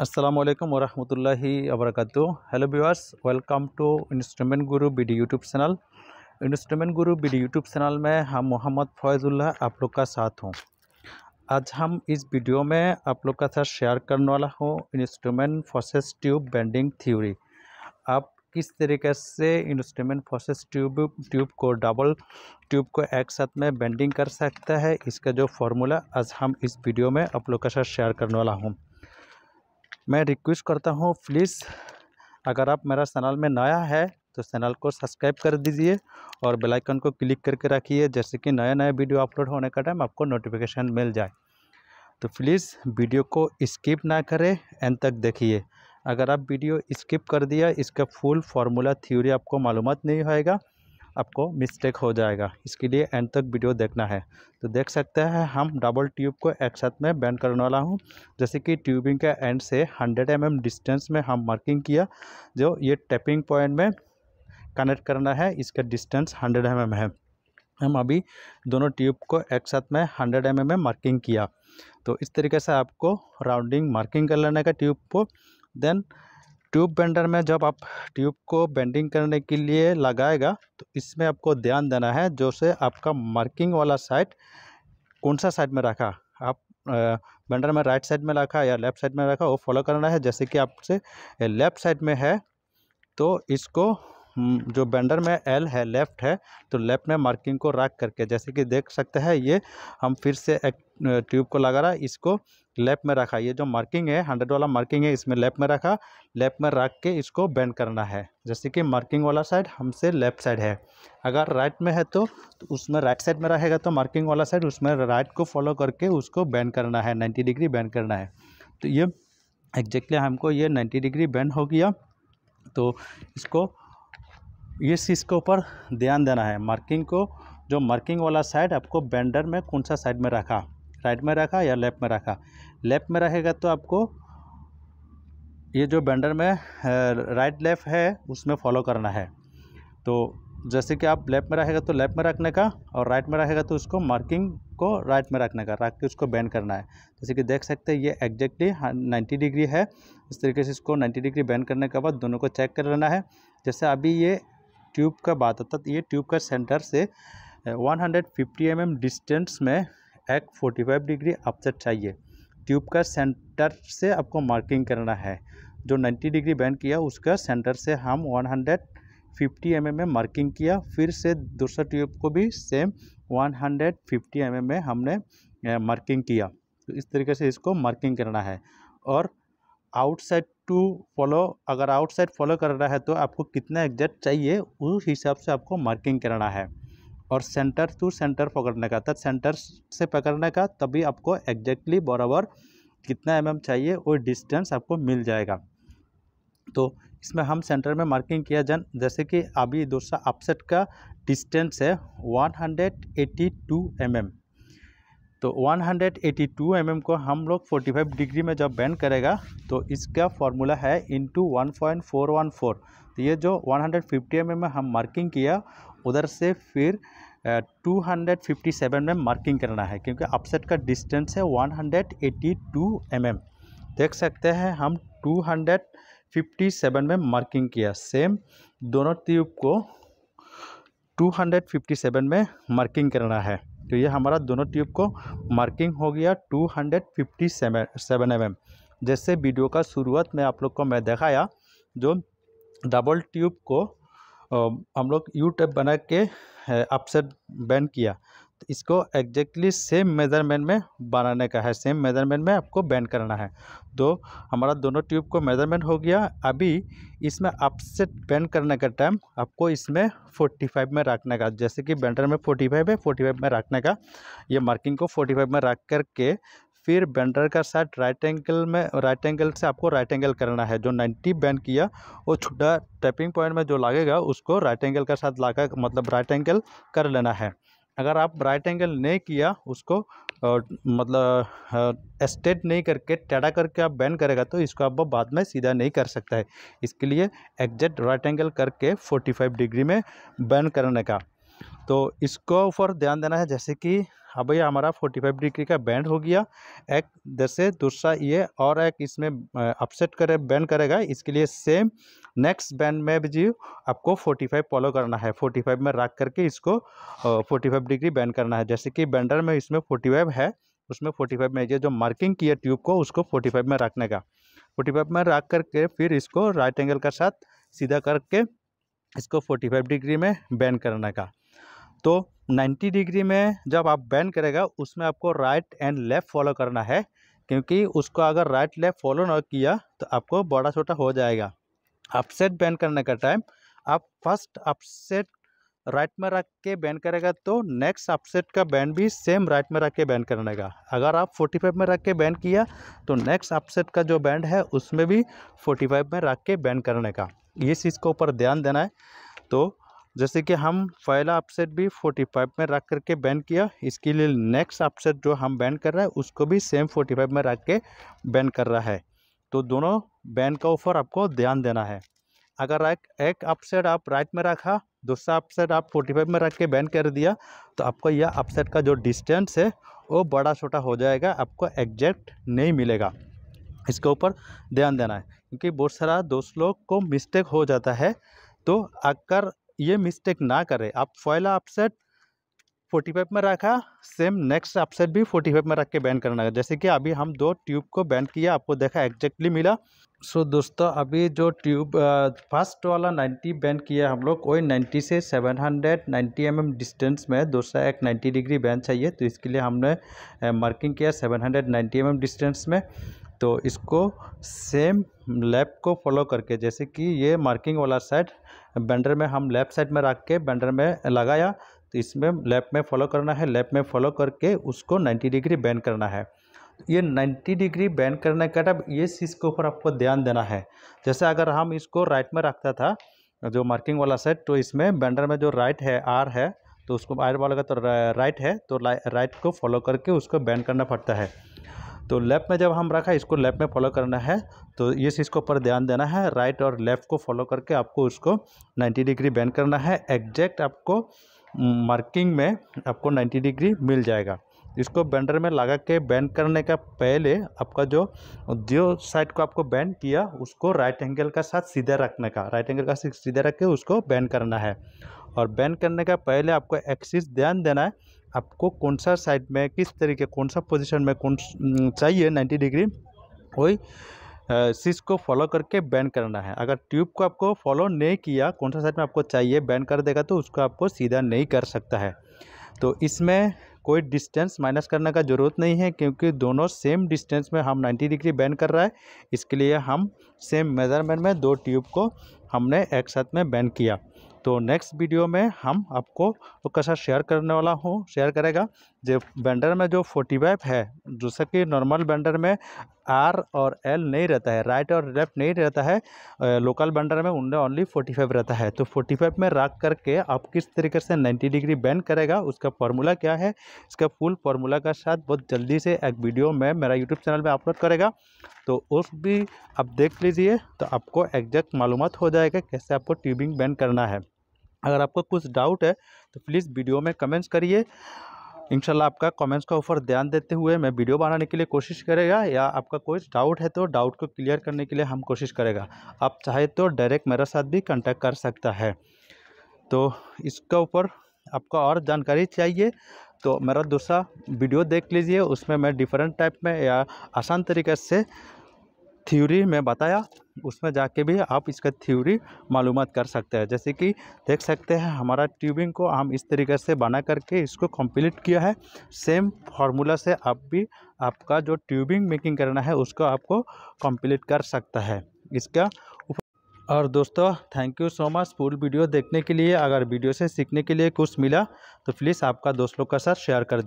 আসসালামু আলাইকুম वरहमतुल्लाहि वबरकatuh hello viewers welcome to Instrument Guru BD YouTube channel Instrument Guru BD YouTube channel में हम मोहम्मद फैज़ुल्ला आप लोग का साथ हूँ आज हम इस वीडियो में आप लोग का साथ शेयर करने वाला हूँ instrument Fosse's tube bending theory आप किस तरीके से इंस्ट्रूमेंट फोसेस ट्यूब ट्यूब को डबल ट्यूब को एक साथ में बेंडिंग कर सकता है इसका जो फार्मूला आज हम इस वीडियो में आप लोग का साथ शेयर करने वाला हूँ मैं रिक्वेस्ट करता हूँ प्लीज़ अगर आप मेरा चैनल में नया है तो चैनल को सब्सक्राइब कर दीजिए और बेल आइकन को क्लिक करके रखिए, जैसे कि नया नया वीडियो अपलोड होने का टाइम आपको नोटिफिकेशन मिल जाए। तो प्लीज़ वीडियो को स्किप ना करें एंड तक देखिए। अगर आप वीडियो स्किप कर दिया, इसका फुल फार्मूला थ्योरी आपको मालूम नहीं होएगा आपको मिस्टेक हो जाएगा। इसके लिए एंड तक वीडियो देखना है। तो देख सकते हैं, हम डबल ट्यूब को एक साथ में बैंड करने वाला हूँ। जैसे कि ट्यूबिंग के एंड से 100 एम mm डिस्टेंस में हम मार्किंग किया, जो ये टैपिंग पॉइंट में कनेक्ट करना है, इसका डिस्टेंस 100 एम mm है। हम अभी दोनों ट्यूब को एक साथ में 100 एम mm में मार्किंग किया। तो इस तरीके से आपको राउंडिंग मार्किंग कर लेने का ट्यूब को देन ट्यूब बेंडर में जब आप ट्यूब को बेंडिंग करने के लिए लगाएगा तो इसमें आपको ध्यान देना है, जो से आपका मार्किंग वाला साइड कौन सा साइड में रखा, आप बेंडर में राइट साइड में रखा या लेफ़्ट साइड में रखा, वो फॉलो करना है। जैसे कि आपसे लेफ़्ट साइड में है तो इसको जो बेंडर में एल है लेफ़्ट है तो लेफ़्ट में मार्किंग को रख करके जैसे कि देख सकते हैं ये हम फिर से एक ट्यूब को लगा रहा इसको लेफ़्ट में रखा ये जो मार्किंग है हंड्रेड वाला मार्किंग है इसमें लेफ़्ट में रखा लेफ़्ट में रख के इसको बेंड करना है जैसे कि मार्किंग वाला साइड हमसे लेफ़्ट साइड है अगर राइट में है तो, तो उसमें राइट साइड में रहेगा तो मार्किंग वाला साइड उसमें राइट को फॉलो करके उसको बेंड करना है नाइन्टी डिग्री बेंड करना है तो ये एग्जैक्टली हमको ये नाइन्टी डिग्री बेंड हो गया तो इसको ये चीज़ के ऊपर ध्यान देना है। मार्किंग को, जो मार्किंग वाला साइड आपको बेंडर में कौन सा साइड में रखा? राइट में रखा या लेफ़्ट में रखा? लेफ़्ट में रहेगा तो आपको ये जो बेंडर में राइट लेफ़्ट है, उसमें फॉलो करना है। तो जैसे कि आप लेफ़्ट में रहेगा तो लेफ़्ट में रखने का और राइट में रहेगा तो उसको मार्किंग को राइट में रखने का, रख के उसको बैंड करना है। जैसे कि देख सकते हैं, ये एग्जैक्टली नाइन्टी डिग्री है। इस तरीके से इसको नाइन्टी डिग्री बैंड करने के बाद दोनों को चेक कर लेना है। जैसे अभी ये ट्यूब का बात होता ये ट्यूब का सेंटर से 150 हंड्रेड mm डिस्टेंस में एक 45 डिग्री अपसेट चाहिए। ट्यूब का सेंटर से आपको मार्किंग करना है। जो 90 डिग्री बैंड किया, उसका सेंटर से हम 150 हंड्रेड mm में मार्किंग किया, फिर से दूसरा ट्यूब को भी सेम 150 हंड्रेड mm में हमने मार्किंग किया। तो इस तरीके से इसको मार्किंग करना है। और आउटसाइड टू फॉलो, अगर आउटसाइड फॉलो कर रहा है तो आपको कितना एग्जैक्ट चाहिए, उस हिसाब से आपको मार्किंग करना है। और सेंटर टू सेंटर पकड़ने का, तब सेंटर से पकड़ने का, तभी आपको एग्जैक्टली बराबर कितना एम mm चाहिए, वो डिस्टेंस आपको मिल जाएगा। तो इसमें हम सेंटर में मार्किंग किया जान, जैसे कि अभी दूसरा अपसेट का डिस्टेंस है 182 हंड्रेड mm तो 182 mm को हम लोग 45 डिग्री में जब बैंड करेगा तो इसका फॉर्मूला है इंटू वन तो ये जो 150 mm में हम मार्किंग किया, उधर से फिर टू हंड्रेड फिफ्टी सेवन में मार्किंग करना है, क्योंकि अपसेट का डिस्टेंस है 182 mm देख सकते हैं हम 257 में मार्किंग किया सेम दोनों ट्यूब को 257 में मार्किंग करना है। तो ये हमारा दोनों ट्यूब को मार्किंग हो गया two hundred fifty seven seven M. जैसे वीडियो का शुरुआत में आप लोग को मैं दिखाया, जो डबल ट्यूब को हम लोग यू टेप बना के अपसेट बैन किया। इसको एग्जैक्टली सेम मेज़रमेंट में बनाने का है। सेम मेज़रमेंट में आपको बैंड करना है। तो हमारा दोनों ट्यूब को मेज़रमेंट हो गया। अभी इसमें अपसेट बैंड करने का टाइम आपको इसमें 45 में रखने का, जैसे कि बेंडर में 45 है 45 में रखने का। ये मार्किंग को 45 में रख करके फिर बेंडर का साइड राइट एंगल में राइट एंगल से आपको राइट एंगल करना है। जो 90 बैंड किया, वो छोटा टैपिंग पॉइंट में जो लगेगा, उसको राइट एंगल का साथ लाकर मतलब राइट एंगल कर लेना है। अगर आप राइट एंगल नहीं किया उसको आ, मतलब स्ट्रेट नहीं करके टेढ़ा करके आप बैन करेगा तो इसको आप बाद में सीधा नहीं कर सकता है। इसके लिए एग्जैक्ट राइट एंगल करके 45 डिग्री में बैन करने का। तो इसको ऊपर ध्यान देना है, जैसे कि अब ये हमारा 45 डिग्री का बैंड हो गया। एक जैसे दूसरा ये और एक इसमें अपसेट करे बैंड करेगा। इसके लिए सेम नेक्स्ट बैंड में भी जी आपको 45 फॉलो करना है। 45 में रख करके इसको 45 डिग्री बैंड करना है। जैसे कि बैंडर में इसमें 45 है, उसमें 45 में ये जो मार्किंग किया ट्यूब को, उसको 45 में रखने का। 45 में रख करके फिर इसको राइट एंगल का साथ सीधा करके इसको 45 डिग्री में बैंड करने का। तो 90 डिग्री में जब आप बैंड करेगा, उसमें आपको राइट एंड लेफ़्ट फॉलो करना है, क्योंकि उसको अगर राइट लेफ़्ट फॉलो ना किया तो आपको बड़ा छोटा हो जाएगा। अपसेट बैंड करने का टाइम आप फ़र्स्ट अपसेट राइट में रख के बैंड करेगा तो नेक्स्ट अपसेट का बैंड भी सेम राइट में रख के बैंड करने का। अगर आप 45 में रख के बैंड किया तो नेक्स्ट अपसेट का जो बैंड है, उसमें भी 45 में रख के बैंड करने का। ये चीज़ को ऊपर ध्यान देना है। तो जैसे कि हम पहला अपसेट भी 45 में रख करके बैंड किया, इसके लिए नेक्स्ट अपसेट जो हम बैंड कर रहे हैं, उसको भी सेम 45 में रख के बैंड कर रहा है। तो दोनों बैंड का ऊपर आपको ध्यान देना है। अगर एक एक अपसेट आप राइट में रखा, दूसरा अपसेट आप 45 में रख के बैंड कर दिया तो आपको यह अपसेट का जो डिस्टेंस है, वो बड़ा छोटा हो जाएगा, आपको एग्जैक्ट नहीं मिलेगा। इसके ऊपर ध्यान देना है, क्योंकि बहुत सारा दोस्त लोग को मिस्टेक हो जाता है। तो अगर ये मिस्टेक ना करें। आप पहला अपसेट 45 में रखा सेम नेक्स्ट अपसेट भी 45 में रख के बैंड करना है। जैसे कि अभी हम दो ट्यूब को बैंड किया आपको देखा एग्जैक्टली मिला। सो so, दोस्तों अभी जो ट्यूब फ़र्स्ट वाला 90 बैंड किया हम लोग वही 90 से 700 90 एम mm डिस्टेंस में दूसरा एक 90 डिग्री बैंड चाहिए। तो इसके लिए हमने मार्किंग किया 790 एम mm डिस्टेंस में। तो इसको सेम लैप को फॉलो करके जैसे कि ये मार्किंग वाला साइड बेंडर में हम लेफ़्ट साइड में रख के बैंडर में लगाया तो इसमें लेफ़्ट में फॉलो करना है, लेफ़्ट में फॉलो करके उसको 90 डिग्री बैंड करना है। ये 90 डिग्री बैंड करने का तब ये चीज़ के ऊपर आपको ध्यान देना है। जैसे अगर हम इसको राइट में रखता था, जो मार्किंग वाला सेट तो इसमें बैंडर में जो राइट है आर है तो उसको आर वाला का तो राइट है तो राइट को फॉलो करके उसको बैंड करना पड़ता है। तो लेफ़्ट में जब हम रखा, इसको लेफ़्ट में फॉलो करना है तो ये चीज़ को ऊपर ध्यान देना है राइट और लेफ़्ट को फॉलो करके आपको उसको 90 डिग्री बैंड करना है एग्जैक्ट आपको मार्किंग में आपको 90 डिग्री मिल जाएगा। इसको बेंडर में लगा के बैंड करने का पहले आपका जो जो साइड को आपको बैंड किया, उसको राइट एंगल का साथ सीधे रखने का राइट एंगल का सीधे रख के उसको बैंड करना है। और बैंड करने का पहले आपको एक्सिस ध्यान देना है आपको कौन सा साइड में, किस तरीके, कौन सा पोजीशन में कौन चाहिए 90 डिग्री वही सीज को फॉलो करके बैंड करना है। अगर ट्यूब को आपको फॉलो नहीं किया, कौन सा साइड में आपको चाहिए बैंड कर देगा तो उसको आपको सीधा नहीं कर सकता है। तो इसमें कोई डिस्टेंस माइनस करने का ज़रूरत नहीं है, क्योंकि दोनों सेम डिस्टेंस में हम 90 डिग्री बैंड कर रहा है। इसके लिए हम सेम मेज़रमेंट में दो ट्यूब को हमने एक साथ में बैंड किया। तो नेक्स्ट वीडियो में हम आपको तो कैसा शेयर करने वाला हूँ। शेयर करेगा जो बेंडर में जो फोर्टी फाइव है, जैसे कि नॉर्मल बेंडर में आर और एल नहीं रहता है राइट और लेफ़्ट नहीं रहता है लोकल बेंडर में उनमें ओनली फोर्टी फाइव रहता है। तो फोर्टी फाइव में रख करके आप किस तरीके से नाइन्टी डिग्री बैंड करेगा, उसका फार्मूला क्या है, इसका फुल फार्मूला का साथ बहुत जल्दी से एक वीडियो में मेरा यूट्यूब चैनल में अपलोड करेगा। तो उस भी आप देख लीजिए तो आपको एग्जैक्ट मालूम हो जाएगा कैसे आपको ट्यूबिंग बैंड करना है। अगर आपको कुछ डाउट है तो प्लीज़ वीडियो में कमेंट्स करिए। इंशाल्लाह आपका कमेंट्स का ऊपर ध्यान देते हुए मैं वीडियो बनाने के लिए कोशिश करेगा, या आपका कोई डाउट है तो डाउट को क्लियर करने के लिए हम कोशिश करेगा। आप चाहे तो डायरेक्ट मेरे साथ भी कांटेक्ट कर सकता है। तो इसका ऊपर आपका और जानकारी चाहिए तो मेरा दूसरा वीडियो देख लीजिए, उसमें मैं डिफरेंट टाइप में या आसान तरीके से थ्योरी में बताया, उसमें जाके भी आप इसका थ्योरी मालूम कर सकते हैं। जैसे कि देख सकते हैं, हमारा ट्यूबिंग को हम इस तरीके से बना करके इसको कंप्लीट किया है। सेम फार्मूला से आप भी, आपका जो ट्यूबिंग मेकिंग करना है, उसको आपको कंप्लीट कर सकता है। इसका और दोस्तों thank you so much full video देखने के लिए। अगर वीडियो से सीखने के लिए कुछ मिला तो प्लीज़ आपका दोस्तों का साथ शेयर कर